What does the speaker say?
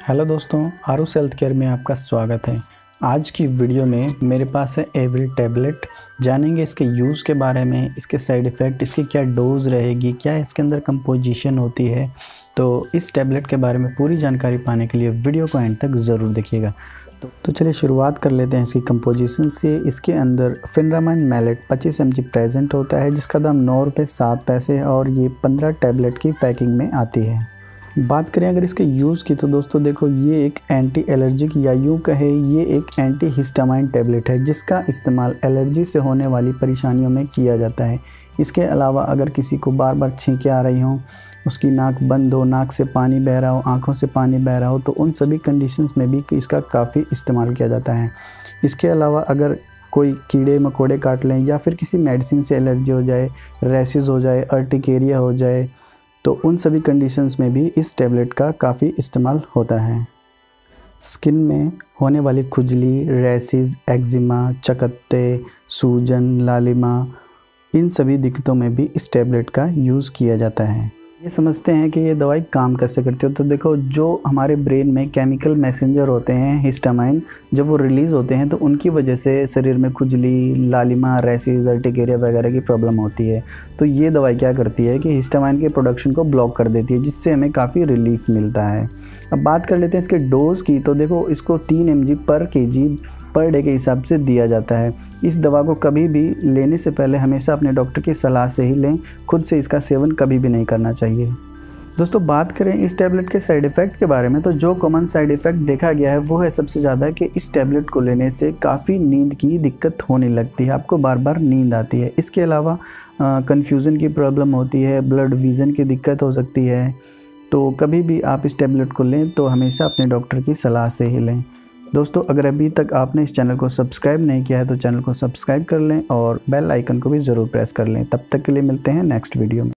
Hello दोस्तों आरूस health care में आपका स्वागत है। आज की वीडियो में मेरे पास है एवरी टैबलेट। जानेंगे इसके यूज़ के बारे में इसके साइड इफ़ेक्ट इसकी क्या डोज रहेगी क्या इसके अंदर कंपोजिशन होती है। तो इस टैबलेट के बारे में पूरी जानकारी पाने के लिए वीडियो को एंड तक ज़रूर देखिएगा। तो, तो चलिए शुरुआत कर लेते हैं इसकी कंपोजिशन से। इसके अंदर फिनरामाइन मैलेट 25 एम प्रेजेंट होता है जिसका दाम नौ रुपये सात पैसे और ये 15 टैबलेट की पैकिंग में आती है। बात करें अगर इसके यूज़ की तो दोस्तों देखो, ये एक एंटी एलर्जिक या यूँ कहे, ये एक एंटी हिस्टामाइन टैबलेट है, जिसका इस्तेमाल एलर्जी से होने वाली परेशानियों में किया जाता है। इसके अलावा अगर किसी को बार बार छींकें आ रही हों, उसकी नाक बंद हो, नाक से पानी बह रहा हो, आँखों से पानी बह रहा हो तो उन सभी कंडीशंस में भी इसका काफ़ी इस्तेमाल किया जाता है। इसके अलावा अगर कोई कीड़े मकोड़े काट लें, या फिर किसी मेडिसिन से एलर्जी हो जाए रेसिस हो जाए अर्टिकेरिया हो जाए तो उन सभी कंडीशंस में भी इस टैबलेट का काफ़ी इस्तेमाल होता है। स्किन में होने वाली खुजली रेसिस एक्जिमा चकत्ते, सूजन, लालिमा, इन सभी दिक्कतों में भी इस टैबलेट का यूज़ किया जाता है। ये समझते हैं कि ये दवाई काम कैसे करती है। तो देखो, जो हमारे ब्रेन में केमिकल मैसेंजर होते हैं, हिस्टामाइन, जब वो रिलीज़ होते हैं तो उनकी वजह से शरीर में खुजली, लालिमा, रेसिस, अर्टिकेरिया वगैरह की प्रॉब्लम होती है। तो ये दवाई क्या करती है कि हिस्टामाइन के प्रोडक्शन को ब्लॉक कर देती है, जिससे हमें काफ़ी रिलीफ मिलता है। अब बात कर लेते हैं इसके डोज़ की। तो देखो, इसको तीन एम पर के पर डे के हिसाब से दिया जाता है। इस दवा को कभी भी लेने से पहले हमेशा अपने डॉक्टर की सलाह से ही लें। खुद से इसका सेवन कभी भी नहीं करना चाहिए। दोस्तों, बात करें इस टैबलेट के साइड इफ़ेक्ट के बारे में तो जो कॉमन साइड इफ़ेक्ट देखा गया है, वो है सबसे ज़्यादा कि इस टैबलेट को लेने से काफ़ी नींद की दिक्कत होने लगती है। आपको बार बार नींद आती है। इसके अलावा कन्फ्यूज़न की प्रॉब्लम होती है ब्लड विज़न की दिक्कत हो सकती है। तो कभी भी आप इस टैबलेट को लें तो हमेशा अपने डॉक्टर की सलाह से ही लें। दोस्तों, अगर अभी तक आपने इस चैनल को सब्सक्राइब नहीं किया है तो चैनल को सब्सक्राइब कर लें और बेल आइकन को भी ज़रूर प्रेस कर लें। तब तक के लिए मिलते हैं नेक्स्ट वीडियो में।